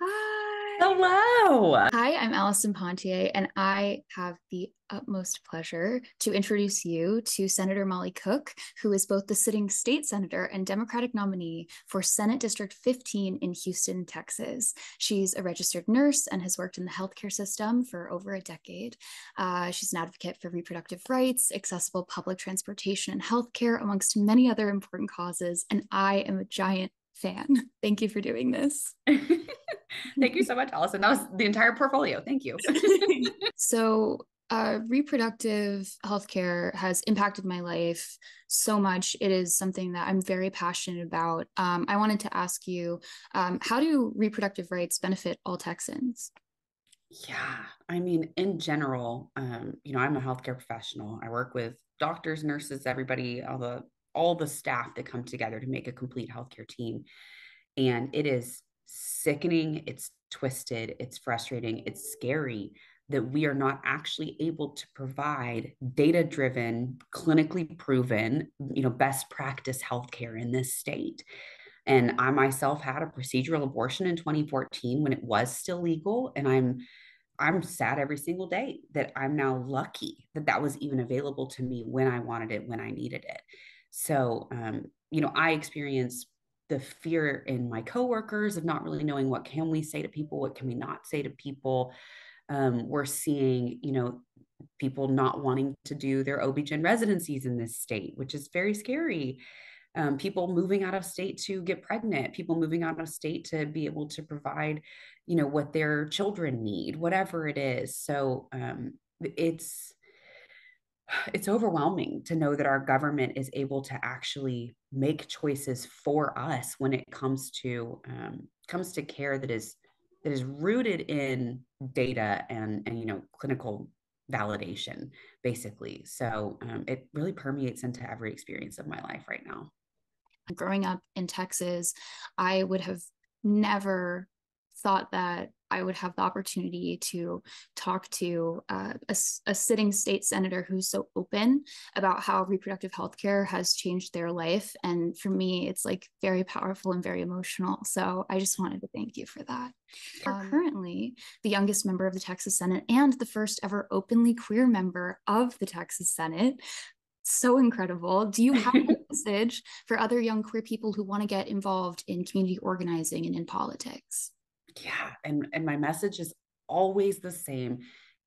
Hi. Hello. Hi, I'm Allison Ponthier, and I have the utmost pleasure to introduce you to Senator Molly Cook, who is both the sitting state senator and Democratic nominee for Senate District 15 in Houston, Texas. She's a registered nurse and has worked in the healthcare system for over a decade. Uh, she's an advocate for reproductive rights, accessible public transportation, and healthcare, amongst many other important causes. And I am a giant fan. Thank you for doing this. Thank you so much, Allison. That was the entire portfolio. Thank you. so, uh, reproductive healthcare has impacted my life so much. It is something that I'm very passionate about. Um, I wanted to ask you um, how do reproductive rights benefit all Texans? Yeah, I mean, in general, um, you know, I'm a healthcare professional. I work with doctors, nurses, everybody, all the all the staff that come together to make a complete healthcare team. And it is sickening, it's twisted, it's frustrating, it's scary that we are not actually able to provide data driven, clinically proven, you know, best practice healthcare in this state. And I myself had a procedural abortion in 2014 when it was still legal. And I'm I'm sad every single day that I'm now lucky that that was even available to me when I wanted it, when I needed it. So, um, you know, I experience the fear in my coworkers of not really knowing what can we say to people, what can we not say to people. Um, we're seeing, you know, people not wanting to do their OB-GYN residencies in this state, which is very scary. Um, people moving out of state to get pregnant, people moving out of state to be able to provide, you know, what their children need, whatever it is. So um, it's it's overwhelming to know that our government is able to actually make choices for us when it comes to um, comes to care that is that is rooted in data and and you know clinical validation basically. So um, it really permeates into every experience of my life right now. Growing up in texas i would have never thought that I would have the opportunity to talk to uh, a, a, sitting state senator who's so open about how reproductive health care has changed their life. And for me, it's like very powerful and very emotional. So I just wanted to thank you for that. You're um, currently the youngest member of the Texas Senate and the first ever openly queer member of the Texas Senate so incredible. Do you have a message for other young queer people who want to get involved in community organizing and in politics? Yeah and and my message is always the same.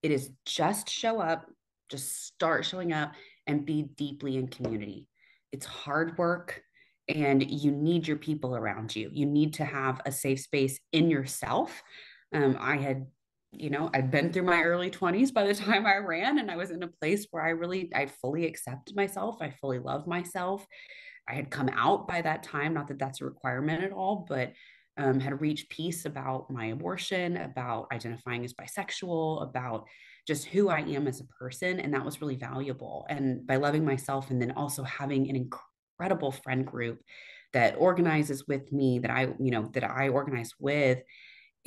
It is just show up just start showing up and be deeply in community. It's hard work and you need your people around you. You need to have a safe space in yourself. Um, i had you know i'd been through my early 20s by the time i ran and i was in a place where i really i fully accepted myself. I fully loved myself. I had come out by that time not that that's a requirement at all but um, had reached peace about my abortion, about identifying as bisexual, about just who I am as a person. And that was really valuable. And by loving myself and then also having an incredible friend group that organizes with me, that I, you know, that I organize with,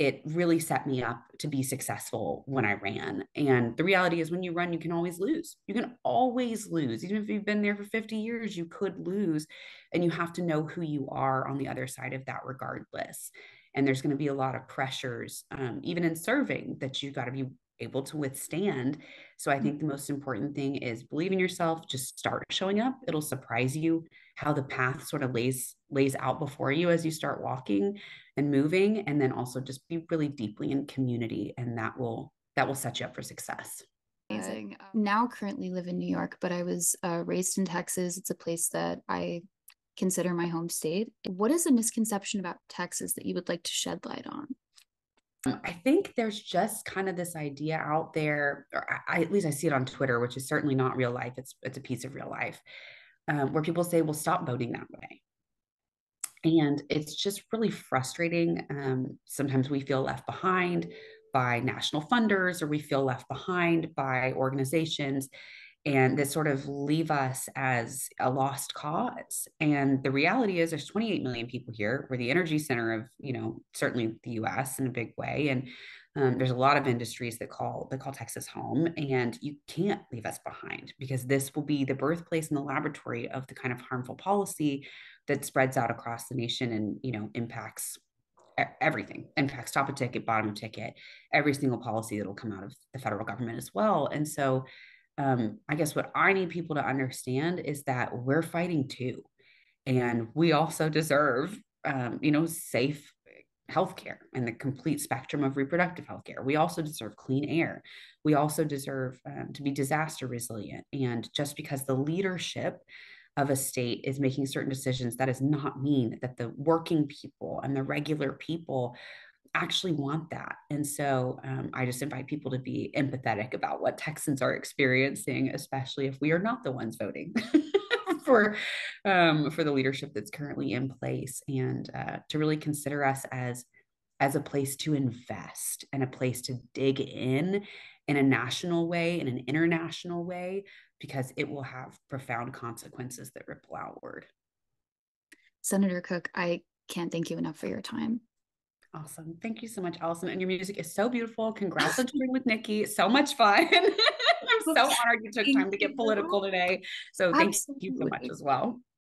it really set me up to be successful when I ran. And the reality is, when you run, you can always lose. You can always lose. Even if you've been there for 50 years, you could lose. And you have to know who you are on the other side of that, regardless. And there's going to be a lot of pressures, um, even in serving, that you've got to be able to withstand. So I think the most important thing is believe in yourself, just start showing up. It'll surprise you how the path sort of lays lays out before you as you start walking and moving and then also just be really deeply in community and that will that will set you up for success. Amazing. now currently live in New York, but I was uh, raised in Texas. It's a place that I consider my home state. What is a misconception about Texas that you would like to shed light on? Um, I think there's just kind of this idea out there, or I, at least I see it on Twitter, which is certainly not real life. It's it's a piece of real life, um, where people say, "Well, stop voting that way," and it's just really frustrating. Um, sometimes we feel left behind by national funders, or we feel left behind by organizations, and that sort of leave us as a lost cause. And the reality is there's 28 million people here. We're the energy center of, you know, certainly the US in a big way. And um, there's a lot of industries that call that call Texas home, and you can't leave us behind because this will be the birthplace and the laboratory of the kind of harmful policy that spreads out across the nation and you know impacts everything impacts top of ticket bottom of ticket every single policy that'll come out of the federal government as well. And so um, i guess what i need people to understand is that we're fighting too and we also deserve um, you know safe healthcare and the complete spectrum of reproductive healthcare. We also deserve clean air. We also deserve um, to be disaster resilient. And just because the leadership of a state is making certain decisions, that does not mean that the working people and the regular people actually want that. And so um, I just invite people to be empathetic about what Texans are experiencing, especially if we are not the ones voting. for um, for the leadership that's currently in place and uh, to really consider us as as a place to invest and a place to dig in in a national way in an international way because it will have profound consequences that ripple outward. Senator cook i can't thank you enough for your time. Awesome. Thank you so much allison. And your music is so beautiful. Congrats on touring with nikki. So much fun so honored you took time to get political today. So thank Absolutely. you so much as well.